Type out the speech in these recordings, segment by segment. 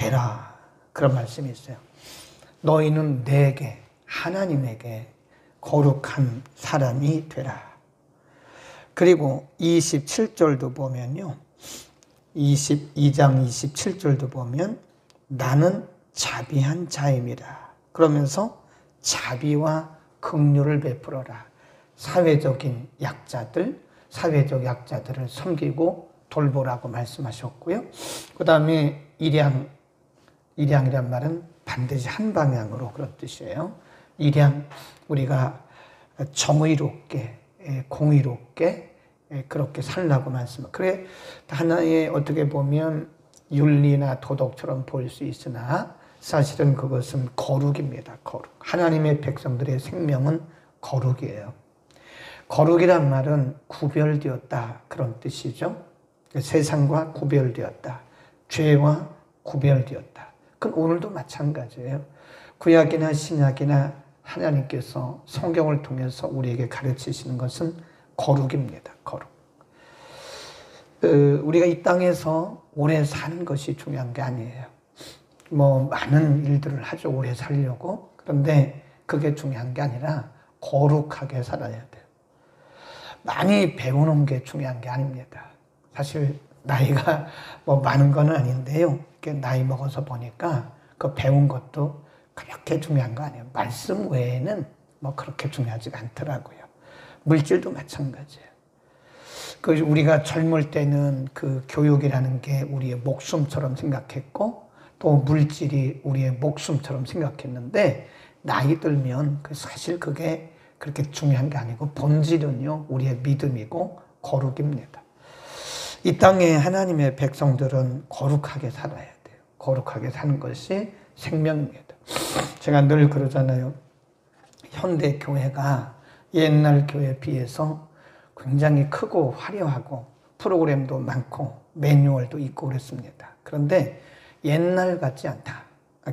되라. 그런 말씀이 있어요. 너희는 내게, 하나님에게 거룩한 사람이 되라. 그리고 27절도 보면요. 22장 27절도 보면 나는 자비한 자임이라. 그러면서 자비와 긍휼을 베풀어라. 사회적인 약자들, 사회적 약자들을 섬기고 돌보라고 말씀하셨고요. 그 다음에 일양, 일양이란 말은 반드시 한 방향으로 그런 뜻이에요. 일양, 우리가 정의롭게, 예, 공의롭게 예, 그렇게 살라고 말씀. 그래 하나의 어떻게 보면 윤리나 도덕처럼 보일 수 있으나 사실은 그것은 거룩입니다. 거룩. 하나님의 백성들의 생명은 거룩이에요. 거룩이란 말은 구별되었다 그런 뜻이죠. 세상과 구별되었다. 죄와 구별되었다. 그건 오늘도 마찬가지예요. 구약이나 신약이나 하나님께서 성경을 통해서 우리에게 가르치시는 것은 거룩입니다. 거룩. 어, 우리가 이 땅에서 오래 사는 것이 중요한 게 아니에요. 뭐 많은 일들을 하죠. 오래 살려고. 그런데 그게 중요한 게 아니라 거룩하게 살아야 돼요. 많이 배우는 게 중요한 게 아닙니다. 사실 나이가 뭐 많은 건 아닌데요. 나이 먹어서 보니까 그 배운 것도 그렇게 중요한 거 아니에요. 말씀 외에는 뭐 그렇게 중요하지가 않더라고요. 물질도 마찬가지예요. 그 우리가 젊을 때는 그 교육이라는 게 우리의 목숨처럼 생각했고 또 물질이 우리의 목숨처럼 생각했는데 나이 들면 그 사실 그게 그렇게 중요한 게 아니고 본질은요 우리의 믿음이고 거룩입니다. 이 땅에 하나님의 백성들은 거룩하게 살아야 돼요. 거룩하게 사는 것이 생명입니다. 제가 늘 그러잖아요. 현대 교회가 옛날 교회에 비해서 굉장히 크고 화려하고 프로그램도 많고 매뉴얼도 있고 그랬습니다. 그런데 옛날 같지 않다.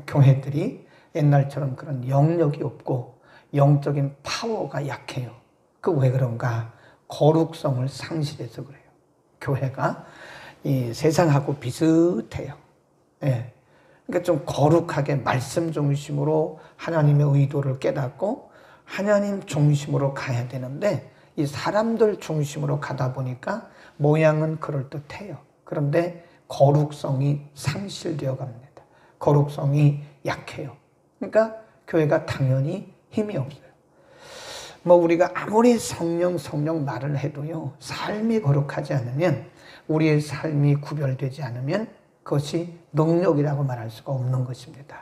교회들이 옛날처럼 그런 영역이 없고 영적인 파워가 약해요. 그 왜 그런가? 거룩성을 상실해서 그래요. 교회가 이 세상하고 비슷해요. 예. 그러니까 좀 거룩하게 말씀 중심으로 하나님의 의도를 깨닫고 하나님 중심으로 가야 되는데 이 사람들 중심으로 가다 보니까 모양은 그럴듯해요. 그런데 거룩성이 상실되어 갑니다. 거룩성이 약해요. 그러니까 교회가 당연히 힘이 없어요. 뭐 우리가 아무리 성령 성령 말을 해도요. 삶이 거룩하지 않으면 우리의 삶이 구별되지 않으면 그것이 능력이라고 말할 수가 없는 것입니다.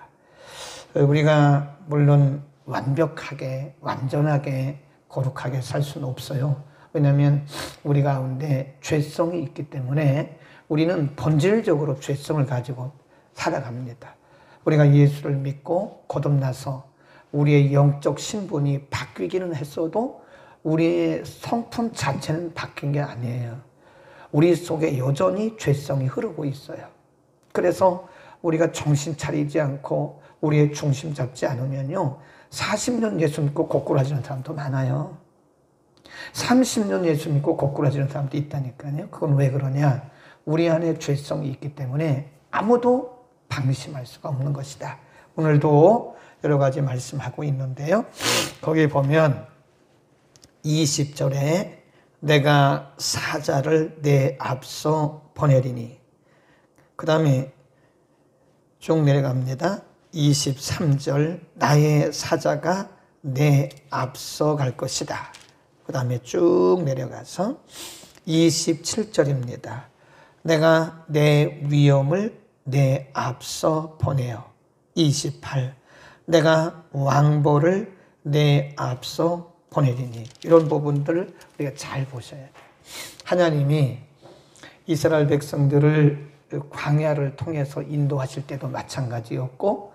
우리가 물론 완벽하게, 완전하게, 거룩하게 살 수는 없어요. 왜냐하면 우리 가운데 죄성이 있기 때문에 우리는 본질적으로 죄성을 가지고 살아갑니다. 우리가 예수를 믿고 거듭나서 우리의 영적 신분이 바뀌기는 했어도 우리의 성품 자체는 바뀐 게 아니에요. 우리 속에 여전히 죄성이 흐르고 있어요. 그래서 우리가 정신 차리지 않고 우리의 중심 잡지 않으면요. 40년 예수 믿고 거꾸라지는 사람도 많아요. 30년 예수 믿고 거꾸라지는 사람도 있다니까요. 그건 왜 그러냐? 우리 안에 죄성이 있기 때문에 아무도 방심할 수가 없는 것이다. 오늘도 여러 가지 말씀하고 있는데요. 거기 보면 20절에 내가 사자를 내 앞서 보내리니 그 다음에 쭉 내려갑니다. 23절 나의 사자가 내 앞서 갈 것이다. 그 다음에 쭉 내려가서 27절입니다. 내가 내 위험을 내 앞서 보내어 28 내가 왕보를 내 앞서 보내리니 이런 부분들을 우리가 잘 보셔야 돼요. 하나님이 이스라엘 백성들을 광야를 통해서 인도하실 때도 마찬가지였고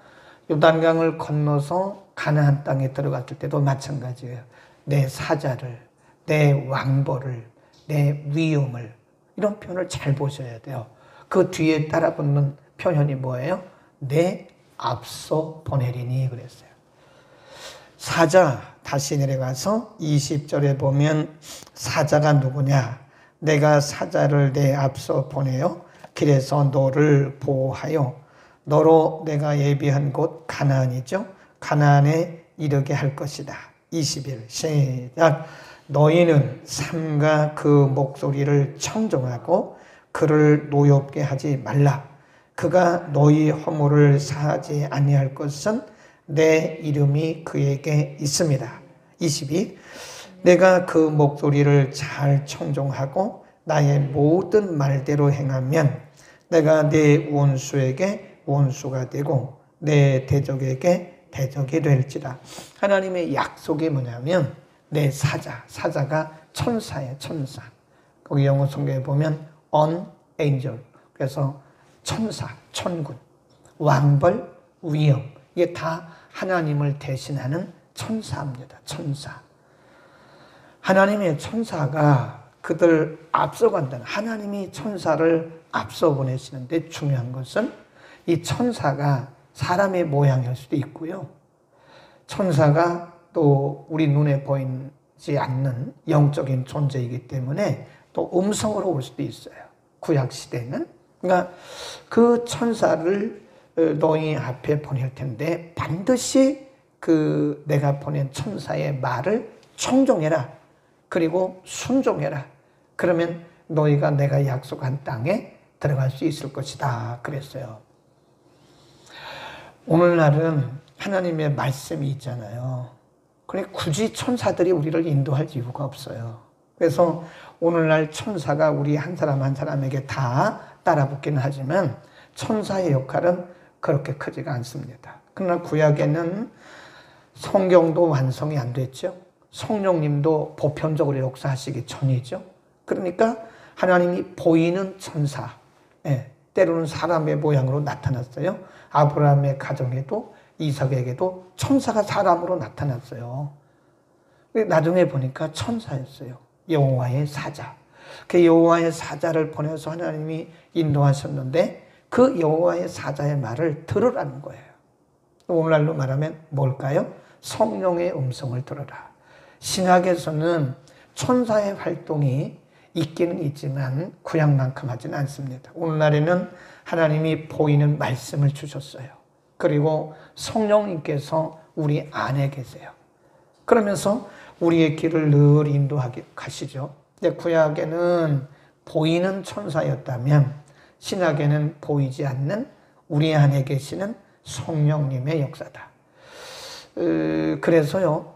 요단강을 건너서 가나안 땅에 들어갔을 때도 마찬가지예요. 내 사자를, 내 왕벌을, 내 위엄을 이런 표현을 잘 보셔야 돼요. 그 뒤에 따라 붙는 표현이 뭐예요? 내 앞서 보내리니 그랬어요. 사자 다시 내려가서 20절에 보면 사자가 누구냐? 내가 사자를 내 앞서 보내요. 길에서 너를 보호하여 너로 내가 예비한 곳 가나안이죠. 가나안에 이르게 할 것이다. 20일 시작. 너희는 삼가 그 목소리를 청종하고 그를 노엽게 하지 말라. 그가 너희 허물을 사하지 아니할 것은 내 이름이 그에게 있습니다. 22. 내가 그 목소리를 잘 청종하고 나의 모든 말대로 행하면 내가 내 원수에게 원수가 되고 내 대적에게 대적이 될지라. 하나님의 약속이 뭐냐면 내 사자, 사자가 천사예요, 천사. 거기 영어 성경에 보면 on angel. 그래서 천사, 천군, 왕벌, 위엄. 이게 다 하나님을 대신하는 천사입니다. 천사. 하나님의 천사가 그들 앞서간다는 하나님이 천사를 앞서 보내시는데 중요한 것은 이 천사가 사람의 모양일 수도 있고요. 천사가 또 우리 눈에 보이지 않는 영적인 존재이기 때문에 또 음성으로 올 수도 있어요. 구약 시대는. 그러니까 그 천사를 어, 너희 앞에 보낼 텐데 반드시 그 내가 보낸 천사의 말을 청종해라. 그리고 순종해라. 그러면 너희가 내가 약속한 땅에 들어갈 수 있을 것이다. 그랬어요. 오늘날은 하나님의 말씀이 있잖아요. 그래 굳이 천사들이 우리를 인도할 이유가 없어요. 그래서 오늘날 천사가 우리 한 사람 한 사람에게 다 따라붙기는 하지만 천사의 역할은 그렇게 크지가 않습니다. 그러나 구약에는 성경도 완성이 안 됐죠. 성령님도 보편적으로 역사하시기 전이죠. 그러니까 하나님이 보이는 천사, 예, 때로는 사람의 모양으로 나타났어요. 아브라함의 가정에도 이삭에게도 천사가 사람으로 나타났어요. 나중에 보니까 천사였어요. 여호와의 사자. 그 여호와의 사자를 보내서 하나님이 인도하셨는데 그 여호와의 사자의 말을 들으라는 거예요. 오늘날로 말하면 뭘까요? 성령의 음성을 들어라. 신학에서는 천사의 활동이 있기는 있지만 구약만큼 하지는 않습니다. 오늘날에는 하나님이 보이는 말씀을 주셨어요. 그리고 성령님께서 우리 안에 계세요. 그러면서 우리의 길을 늘 인도하게 가시죠. 근데 구약에는 보이는 천사였다면 신약에는 보이지 않는 우리 안에 계시는 성령님의 역사다. 그래서요,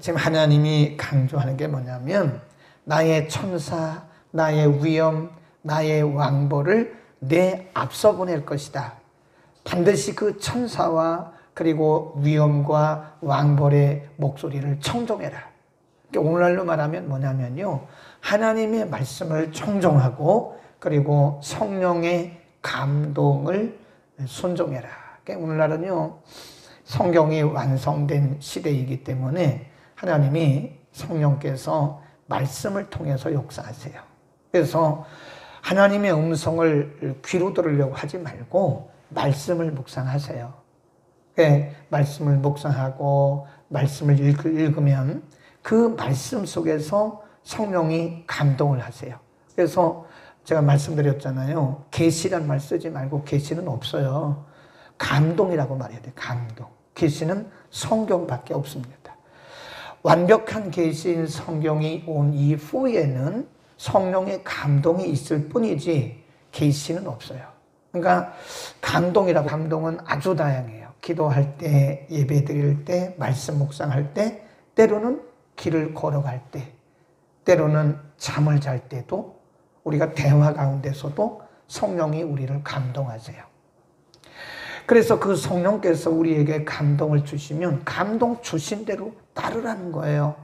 지금 하나님이 강조하는 게 뭐냐면, 나의 천사, 나의 위엄, 나의 왕보를 내 앞서 보낼 것이다. 반드시 그 천사와 그리고 위엄과 왕벌의 목소리를 청종해라. 오늘날로 말하면 뭐냐면요. 하나님의 말씀을 청종하고 그리고 성령의 감동을 순종해라. 그러니까 오늘날은요. 성경이 완성된 시대이기 때문에 하나님이 성령께서 말씀을 통해서 역사하세요. 그래서 하나님의 음성을 귀로 들으려고 하지 말고 말씀을 묵상하세요. 그 말씀을 묵상하고 말씀을 읽으면 그 말씀 속에서 성령이 감동을 하세요. 그래서 제가 말씀드렸잖아요. 계시란 말 쓰지 말고 계시는 없어요. 감동이라고 말해야 돼. 감동. 계시는 성경밖에 없습니다. 완벽한 계시인 성경이 온 이후에는 성령의 감동이 있을 뿐이지 계시는 없어요. 그러니까 감동이라 감동은 아주 다양해요. 기도할 때, 예배 드릴 때, 말씀 묵상할 때, 때로는 길을 걸어갈 때, 때로는 잠을 잘 때도 우리가 대화 가운데서도 성령이 우리를 감동하세요. 그래서 그 성령께서 우리에게 감동을 주시면 감동 주신 대로 따르라는 거예요.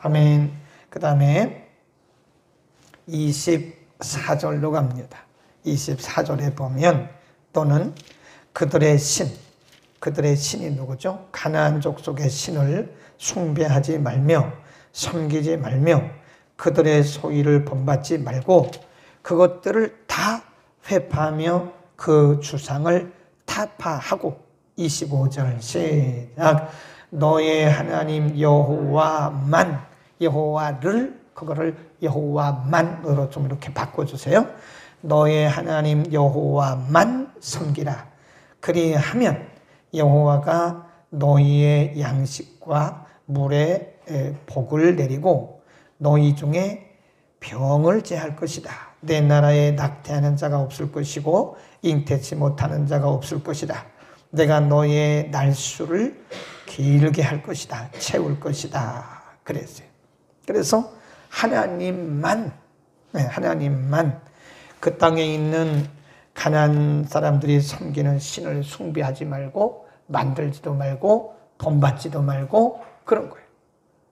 아멘. 그 다음에 24절로 갑니다. 24절에 보면 또는 그들의 신, 그들의 신이 누구죠? 가나안 족속의 신을 숭배하지 말며 섬기지 말며 그들의 소위를 본받지 말고 그것들을 다 회파하며 그 주상을 타파하고 25절 시작 너의 하나님 여호와만 여호와를 그거를 여호와만으로 좀 이렇게 바꿔주세요. 너의 하나님 여호와만 섬기라. 그리하면 여호와가 너희의 양식과 물에 복을 내리고 너희 중에 병을 제할 것이다. 내 나라에 낙태하는 자가 없을 것이고 잉태치 못하는 자가 없을 것이다. 내가 너의 날수를 길게 할 것이다. 채울 것이다. 그랬어요. 그래서 하나님만 네, 하나님만 그 땅에 있는 가난 사람들이 섬기는 신을 숭배하지 말고 만들지도 말고 돈 받지도 말고 그런 거예요.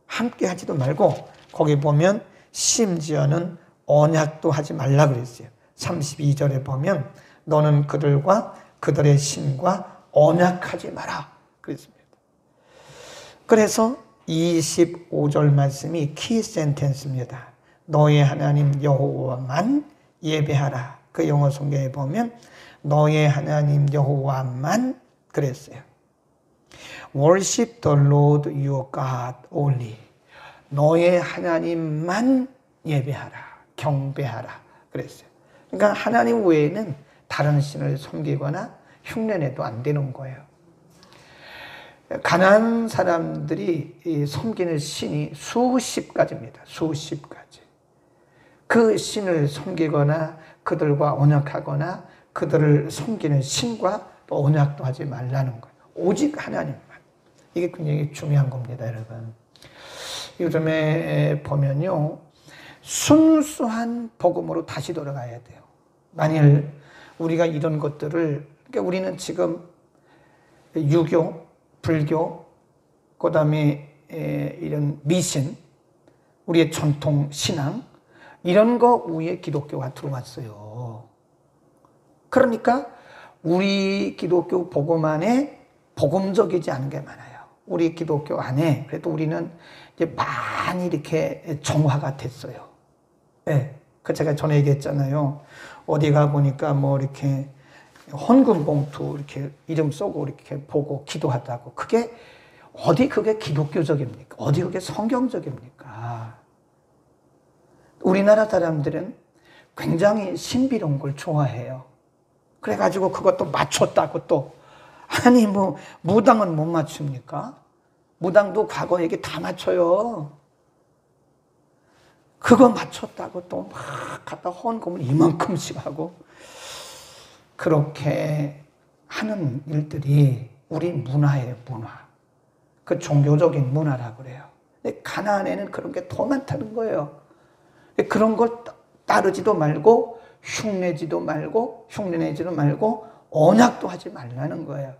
함께 하지도 말고 거기 보면 심지어는 언약도 하지 말라 그랬어요. 32절에 보면 너는 그들과 그들의 신과 언약하지 마라 그랬습니다. 그래서 25절 말씀이 키 센텐스입니다. 너의 하나님 여호와만 예배하라. 그 영어 성경에 보면 너의 하나님 여호와만 그랬어요. Worship the Lord your God only. 너의 하나님만 예배하라. 경배하라. 그랬어요. 그러니까 하나님 외에는 다른 신을 섬기거나 흉내내도 안 되는 거예요. 가난 사람들이 섬기는 신이 수십 가지입니다. 수십 가지. 그 신을 섬기거나 그들과 언약하거나 그들을 섬기는 신과 또 언약도 하지 말라는 거예요. 오직 하나님만. 이게 굉장히 중요한 겁니다, 여러분. 요즘에 보면요. 순수한 복음으로 다시 돌아가야 돼요. 만일 우리가 이런 것들을, 그러니까 우리는 지금 유교, 불교, 그 다음에 이런 미신, 우리의 전통 신앙, 이런 거 위에 기독교가 들어왔어요. 그러니까 우리 기독교 복음 안에 복음적이지 않은 게 많아요. 우리 기독교 안에 그래도 우리는 이제 많이 이렇게 정화가 됐어요. 네. 그 제가 전에 얘기했잖아요. 어디 가 보니까 뭐 이렇게 헌금 봉투 이렇게 이름 써고 이렇게 보고 기도하다고. 그게 어디 그게 기독교적입니까? 어디 그게 성경적입니까? 우리나라 사람들은 굉장히 신비로운 걸 좋아해요. 그래가지고 그것도 맞췄다고 또. 아니, 뭐, 무당은 못 맞춥니까? 무당도 과거 얘기 다 맞춰요. 그거 맞췄다고 또 막 갖다 헌금을 이만큼씩 하고. 그렇게 하는 일들이 우리 문화예요, 문화. 그 종교적인 문화라 그래요. 가나안에는 그런 게 더 많다는 거예요. 그런 걸 따르지도 말고 흉내지도 말고 흉내내지도 말고 언약도 하지 말라는 거예요.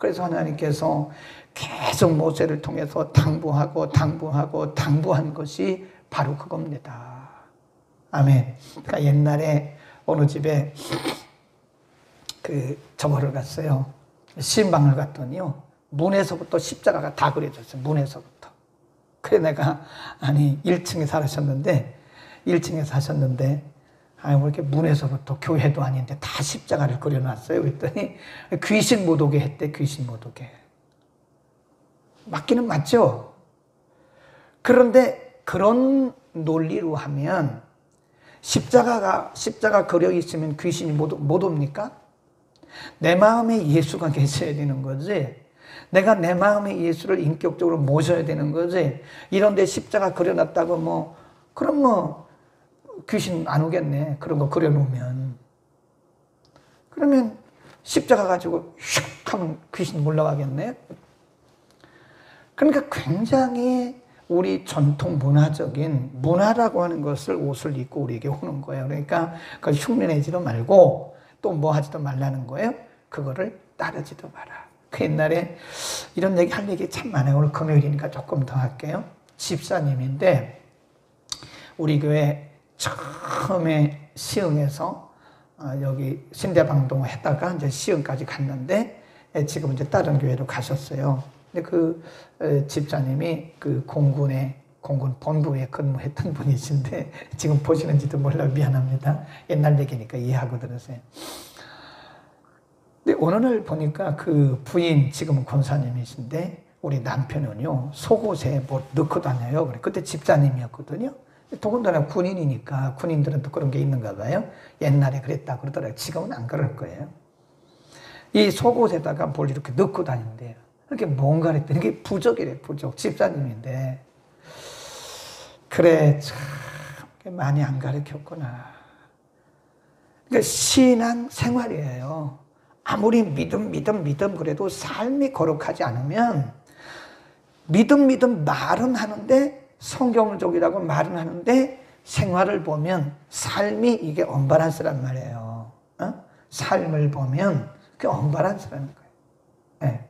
그래서 하나님께서 계속 모세를 통해서 당부하고 당부하고 당부한 것이 바로 그겁니다. 아멘. 그러니까 옛날에 어느 집에 그 저거를 갔어요. 신방을 갔더니요. 문에서부터 십자가가 다 그려졌어요. 문에서부터. 그래 내가 아니 1층에 살았었는데 1층에 사셨는데 아, 뭐 이렇게 문에서부터 교회도 아닌데 다 십자가를 그려놨어요. 그랬더니 귀신 못 오게 했대, 귀신 못 오게. 맞기는 맞죠? 그런데 그런 논리로 하면 십자가가, 십자가 그려 있으면 귀신이 못, 못 옵니까? 내 마음에 예수가 계셔야 되는 거지. 내가 내 마음에 예수를 인격적으로 모셔야 되는 거지. 이런데 십자가 그려놨다고 뭐, 그럼 뭐, 귀신 안 오겠네. 그런 거 그려놓으면. 그러면 십자가 가지고 슉 하면 귀신 물러가겠네. 그러니까 굉장히 우리 전통 문화적인 문화라고 하는 것을 옷을 입고 우리에게 오는 거예요. 그러니까 그 흉내내지도 말고 또 뭐 하지도 말라는 거예요. 그거를 따르지도 마라. 그 옛날에 이런 얘기 할 얘기 참 많아요. 오늘 금요일이니까 조금 더 할게요. 집사님인데 우리 교회 처음에 시흥에서 어, 여기 신대방동 했다가 이제 시흥까지 갔는데 예, 지금 이제 다른 교회로 가셨어요. 근데 그 집사님이 그 공군에 공군 본부에 근무했던 분이신데 지금 보시는지도 몰라 미안합니다. 옛날 얘기니까 이해하고 들으세요. 근데 어느 날 보니까 그 부인 지금은 권사님이신데 우리 남편은요 속옷에 뭐 넣고 다녀요. 그래 그때 집사님이었거든요. 더군다나 군인이니까 군인들은 또 그런 게 있는가 봐요. 옛날에 그랬다 그러더라고요. 지금은 안 그럴 거예요. 이 속옷에다가 뭘 이렇게 넣고 다닌대요. 이렇게 뭔가 했더니 이게 부적이래, 부적. 집사님인데. 그래, 참, 많이 안 가르쳤구나. 그러니까 신앙 생활이에요. 아무리 믿음, 믿음, 믿음 그래도 삶이 거룩하지 않으면 믿음, 믿음 말은 하는데 성경적이라고 말은 하는데 생활을 보면 삶이 이게 언바란스란 말이에요. 어? 삶을 보면 그게 언바란스라는 거예요. 네.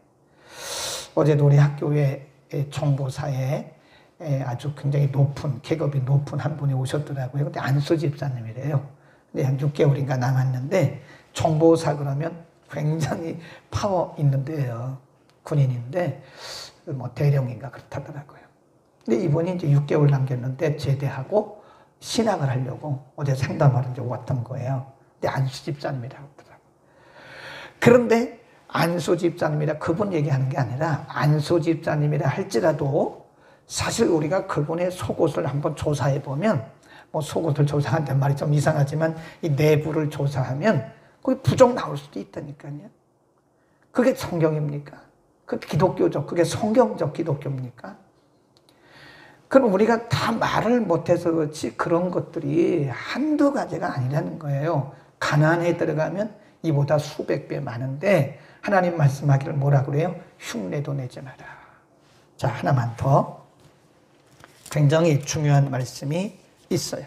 어제도 우리 학교에 총보사에 아주 굉장히 높은 계급이 높은 한 분이 오셨더라고요. 근데 안수 집사님이래요. 근데 한 6개월인가 남았는데 총보사 그러면 굉장히 파워 있는데요. 군인인데 뭐 대령인가 그렇다더라고요. 근데 이분이 이제 6개월 남겼는데 제대하고 신학을 하려고 어제 상담하러 이제 왔던 거예요. 근데 안수 집사님이라고 하더라고요. 그런데 안수 집사님이라 그분 얘기하는 게 아니라 안수 집사님이라 할지라도 사실 우리가 그분의 속옷을 한번 조사해 보면 뭐 속옷을 조사한단 말이 좀 이상하지만 이 내부를 조사하면 거기 부정 나올 수도 있다니까요. 그게 성경입니까? 그 기독교적, 그게 성경적 기독교입니까? 그럼 우리가 다 말을 못해서 그렇지 그런 것들이 한두 가지가 아니라는 거예요. 가난에 들어가면 이보다 수백 배 많은데 하나님 말씀하기를 뭐라 그래요? 흉내도 내지 마라. 자, 하나만 더. 굉장히 중요한 말씀이 있어요.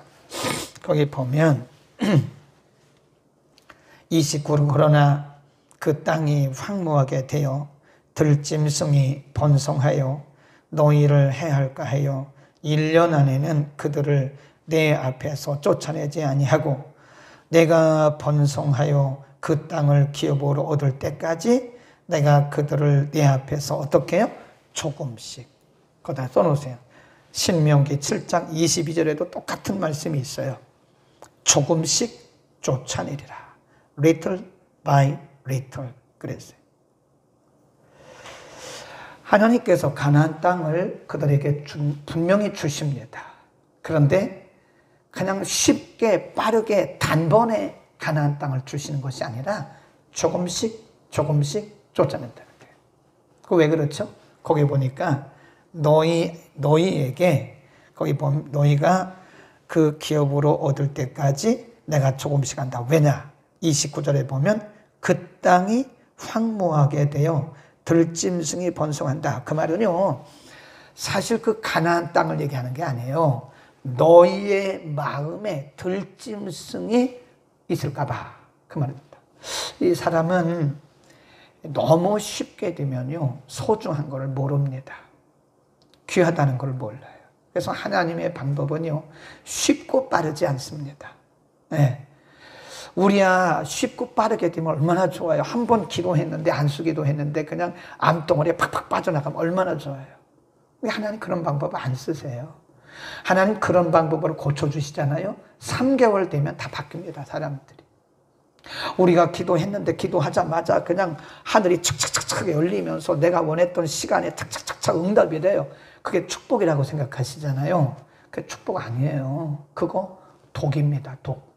거기 보면 29로 그러나 그 땅이 황무하게 되어 들짐승이 번성하여 노이를 해할까 하여 1년 안에는 그들을 내 앞에서 쫓아내지 아니하고 내가 번성하여 그 땅을 기업으로 얻을 때까지 내가 그들을 내 앞에서 어떻게 해요? 조금씩 거다 써놓으세요. 신명기 7장 22절에도 똑같은 말씀이 있어요. 조금씩 쫓아내리라. little by little 그랬어요. 하나님께서 가나안 땅을 그들에게 주, 분명히 주십니다. 그런데 그냥 쉽게 빠르게 단번에 가나안 땅을 주시는 것이 아니라 조금씩 조금씩 쫓아낸다는 거예요. 그왜 그렇죠? 거기 보니까 너희 너희에게 거기 보면 너희가 그 기업으로 얻을 때까지 내가 조금씩 한다. 왜냐? 29절에 보면 그 땅이 황무하게 되어 들짐승이 번성한다. 그 말은요. 사실 그 가나안 땅을 얘기하는 게 아니에요. 너희의 마음에 들짐승이 있을까 봐 그 말입니다. 이 사람은 너무 쉽게 되면요 소중한 것을 모릅니다. 귀하다는 걸 몰라요. 그래서 하나님의 방법은요 쉽고 빠르지 않습니다. 네. 우리야 쉽고 빠르게 되면 얼마나 좋아요. 한 번 기도했는데 안수기도 했는데 그냥 암덩어리에 팍팍 빠져나가면 얼마나 좋아요. 왜 하나님 그런 방법 안 쓰세요? 하나님 그런 방법으로 고쳐주시잖아요. 3개월 되면 다 바뀝니다, 사람들이. 우리가 기도했는데 기도하자마자 그냥 하늘이 착착착착 열리면서 내가 원했던 시간에 착착착착 응답이 돼요. 그게 축복이라고 생각하시잖아요. 그 축복 아니에요. 그거 독입니다, 독.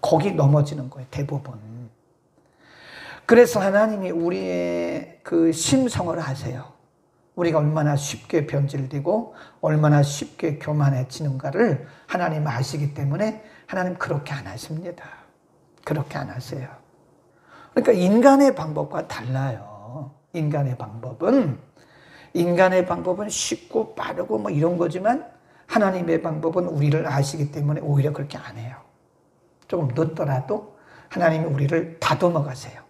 거기 넘어지는 거예요, 대부분. 그래서 하나님이 우리의 그 심성을 하세요. 우리가 얼마나 쉽게 변질되고 얼마나 쉽게 교만해지는가를 하나님 아시기 때문에 하나님 그렇게 안 하십니다. 그렇게 안 하세요. 그러니까 인간의 방법과 달라요. 인간의 방법은 인간의 방법은 쉽고 빠르고 뭐 이런 거지만 하나님의 방법은 우리를 아시기 때문에 오히려 그렇게 안 해요. 조금 늦더라도 하나님이 우리를 다듬어 가세요.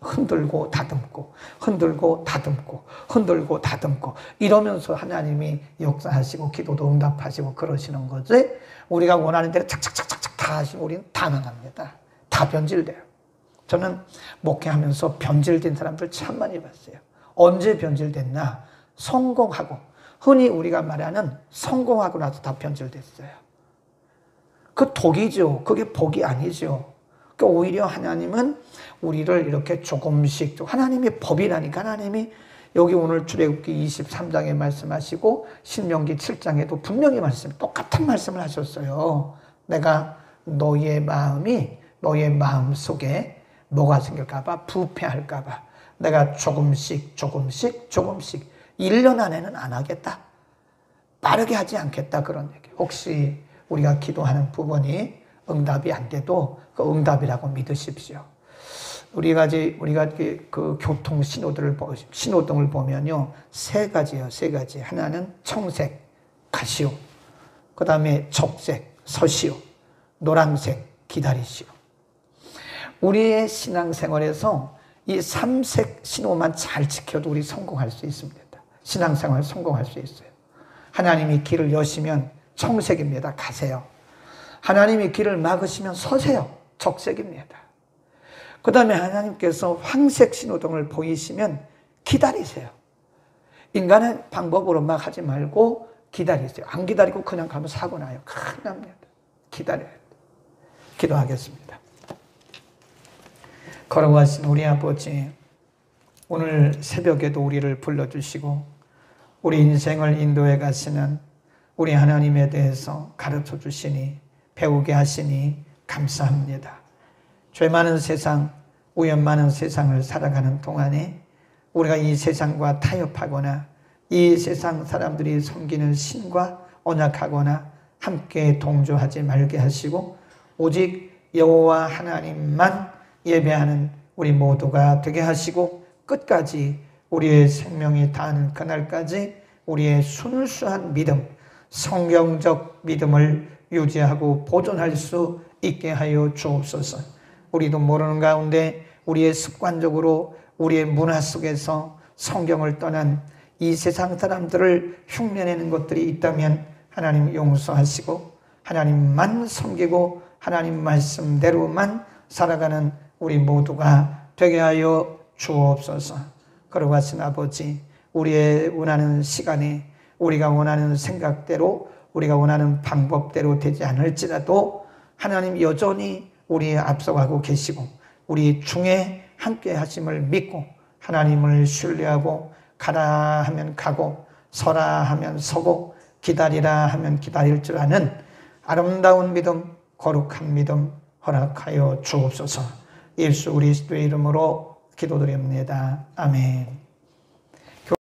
흔들고 다듬고 흔들고 다듬고 흔들고 다듬고 이러면서 하나님이 역사하시고 기도도 응답하시고 그러시는 거지 우리가 원하는 대로 착착착착착 다 하시면 우리는 다 망합니다. 다 변질돼요. 저는 목회하면서 변질된 사람들 참 많이 봤어요. 언제 변질됐나? 성공하고 흔히 우리가 말하는 성공하고 나서 다 변질됐어요. 그 독이죠. 그게 복이 아니죠. 그러니까 오히려 하나님은 우리를 이렇게 조금씩 하나님의 법이라니까 하나님이 여기 오늘 출애굽기 23장에 말씀하시고 신명기 7장에도 분명히 말씀 똑같은 말씀을 하셨어요. 내가 너희의 마음이 너희의 마음 속에 뭐가 생길까봐 부패할까봐 내가 조금씩 조금씩 조금씩 1년 안에는 안 하겠다. 빠르게 하지 않겠다 그런 얘기. 혹시 우리가 기도하는 부분이 응답이 안 돼도 그 응답이라고 믿으십시오. 우리가 이제 우리가 그, 그 교통 신호들을 보, 신호등을 보면요. 세 가지요 세 가지. 하나는 청색 가시오. 그 다음에 적색 서시오. 노란색 기다리시오. 우리의 신앙생활에서 이 삼색 신호만 잘 지켜도 우리 성공할 수 있습니다. 신앙생활 성공할 수 있어요. 하나님이 길을 여시면 청색입니다 가세요 하나님이 길을 막으시면 서세요 적색입니다 그 다음에 하나님께서 황색 신호등을 보이시면 기다리세요. 인간의 방법으로 막 하지 말고 기다리세요. 안 기다리고 그냥 가면 사고 나요. 큰일 납니다. 기다려야 돼. 기도하겠습니다. 걸어가신 우리 아버지, 오늘 새벽에도 우리를 불러주시고, 우리 인생을 인도해 가시는 우리 하나님에 대해서 가르쳐 주시니, 배우게 하시니 감사합니다. 죄 많은 세상, 우연 많은 세상을 살아가는 동안에 우리가 이 세상과 타협하거나 이 세상 사람들이 섬기는 신과 언약하거나 함께 동조하지 말게 하시고 오직 여호와 하나님만 예배하는 우리 모두가 되게 하시고 끝까지 우리의 생명이 닿는 그날까지 우리의 순수한 믿음, 성경적 믿음을 유지하고 보존할 수 있게 하여 주옵소서. 우리도 모르는 가운데 우리의 습관적으로 우리의 문화 속에서 성경을 떠난 이 세상 사람들을 흉내내는 것들이 있다면 하나님 용서하시고 하나님만 섬기고 하나님 말씀대로만 살아가는 우리 모두가 되게 하여 주옵소서. 걸어가신 아버지, 우리의 원하는 시간에 우리가 원하는 생각대로 우리가 원하는 방법대로 되지 않을지라도 하나님 여전히 우리의 앞서가고 계시고 우리 중에 함께 하심을 믿고 하나님을 신뢰하고 가라 하면 가고 서라 하면 서고 기다리라 하면 기다릴 줄 아는 아름다운 믿음 거룩한 믿음 허락하여 주옵소서 예수 그리스도의 이름으로 기도드립니다. 아멘